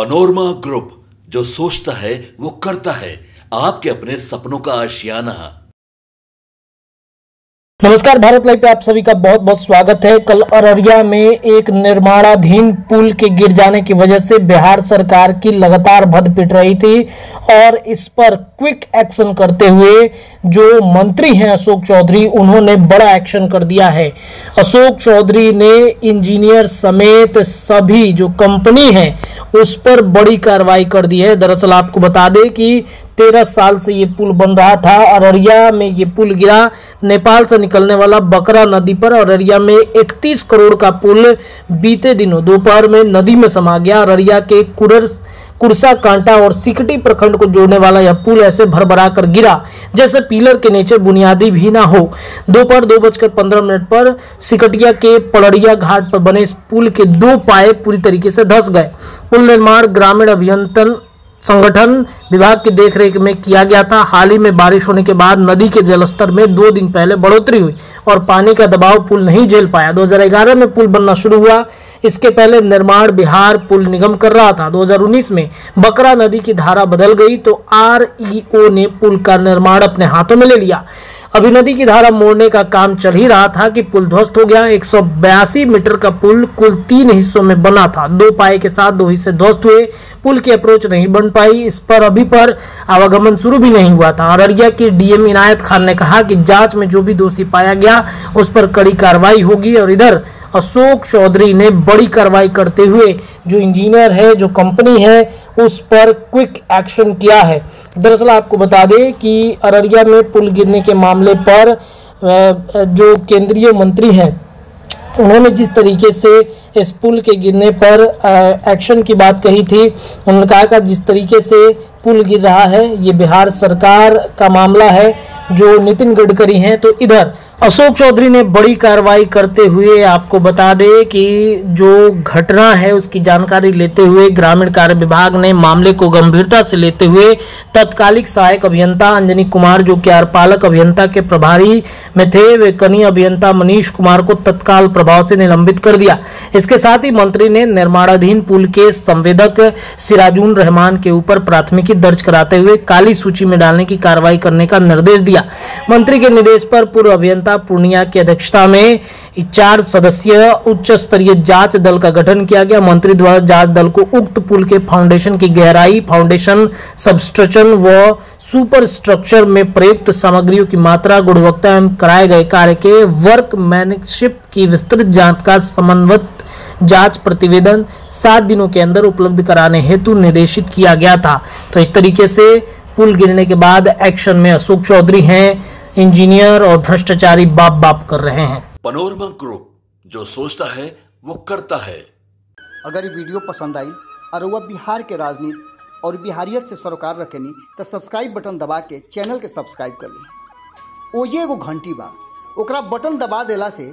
Panorama group जो सोचता है, वो करता है। आपके अपने सपनों का आशियाना। नमस्कार, भारत लाइव पे आप सभी का बहुत बहुत स्वागत है। कल अररिया में एक निर्माणाधीन पुल के गिर जाने की वजह से बिहार सरकार की लगातार भद पिट रही थी और इस पर क्विक एक्शन करते हुए जो मंत्री हैं अशोक चौधरी, उन्होंने बड़ा एक्शन कर दिया है। अशोक चौधरी ने इंजीनियर समेत सभी जो कंपनी है उस पर बड़ी कार्रवाई कर दी है। दरअसल आपको बता दें कि तेरह साल से ये पुल बन रहा था। अररिया में ये पुल गिरा। नेपाल से निकलने वाला बकरा नदी पर अररिया में 31 करोड़ का पुल बीते दिनों दोपहर में नदी में समा गया। अररिया के कुरर कुरसा, कांटा और सिकटी प्रखंड को जोड़ने वाला यह पुल ऐसे भरभरा कर गिरा, जैसे पिलर के नीचे बुनियादी भी ना हो। दोपहर दो बजकर पंद्रह मिनट पर सिकटिया के पड़रिया घाट पर बने इस पुल के दो पाए पूरी तरीके से धस गए। पुल निर्माण, ग्रामीण अभियंत्रण संगठन विभाग की देखरेख में किया गया था। हाल ही में बारिश होने के बाद नदी के जलस्तर में दो दिन पहले बढ़ोतरी हुई और पानी का दबाव पुल नहीं झेल पाया। 2011 में पुल बनना शुरू हुआ। इसके पहले निर्माण बिहार पुल निगम कर रहा था। 2019 में बकरा नदी की धारा बदल गई तो आरईओ ने पुल का निर्माण अपने हाथों में ले लिया। अभी नदी की धारा मोड़ने का काम चल ही रहा था कि पुल ध्वस्त हो गया। एक सौ बयासी मीटर का पुल कुल तीन हिस्सों में बना था। दो पाए के साथ दो हिस्से ध्वस्त हुए। पुल की अप्रोच नहीं बन पाई। इस पर अभी पर आवागमन शुरू भी नहीं हुआ था। अररिया के डीएम इनायत खान ने कहा कि जाँच में जो भी दोषी पाया गया, उस पर कड़ी कार्रवाई होगी और इधर अशोक चौधरी ने बड़ी कार्रवाई करते हुए जो इंजीनियर है, जो कंपनी है, उस पर क्विक एक्शन किया है। दरअसल आपको बता दें कि अररिया में पुल गिरने के मामले पर जो केंद्रीय मंत्री हैं, उन्होंने जिस तरीके से इस पुल के गिरने पर एक्शन की बात कही थी, उन्होंने कहा कि जिस तरीके से पुल गिर रहा है। ये बिहार सरकार का मामला है, जो नितिन गडकरी हैं। तो इधर अशोक चौधरी ने बड़ी कार्रवाई करते हुए आपको बता दें कि जो घटना है, उसकी जानकारी लेते हुए ग्रामीण कार्य विभाग ने मामले को गंभीरता से लेते हुए तत्कालिक सहायक अभियंता अंजनी कुमार, जो कि पालक अभियंता के प्रभारी में थे, वे कनी अभियंता मनीष कुमार को तत्काल प्रभाव से निलंबित कर दिया। इसके साथ ही मंत्री ने निर्माणाधीन पुल के संवेदक सिराजुन रहमान के ऊपर प्राथमिकी दर्ज कराते हुए काली सूची में डालने की कार्रवाई करने का निर्देश दिया। मंत्री के निर्देश पर पूर्व अभियंता पूर्णिया की अध्यक्षता में चार सदस्यीय उच्च स्तरीय जाँच दल का गठन किया गया। मंत्री द्वारा जाँच दल को उक्त पुल के फाउंडेशन की गहराई, फाउंडेशन, सबस्ट्रक्चर व सुपर स्ट्रक्चर में प्रयुक्त सामग्रियों की मात्रा, गुणवत्ता एवं कराए गए कार्य के वर्क मैनशिप की विस्तृत जाँच का समन्वित जाँच प्रतिवेदन सात दिनों के अंदर उपलब्ध कराने हेतु निर्देशित किया गया था। तो इस तरीके से पुल गिरने के बाद एक्शन में अशोक चौधरी हैं इंजीनियर और भ्रष्टाचारी बाप बाप कर रहे हैं। पनोरमा ग्रुप जो सोचता है वो करता है। अगर ये वीडियो पसंद आई और वह बिहार के राजनीति और बिहारियत से सरोकार रखेनी तो सब्सक्राइब बटन दबा के चैनल के सब्सक्राइब कर ली। ओजे एगो घंटी बा। ओकरा बटन दबा देला से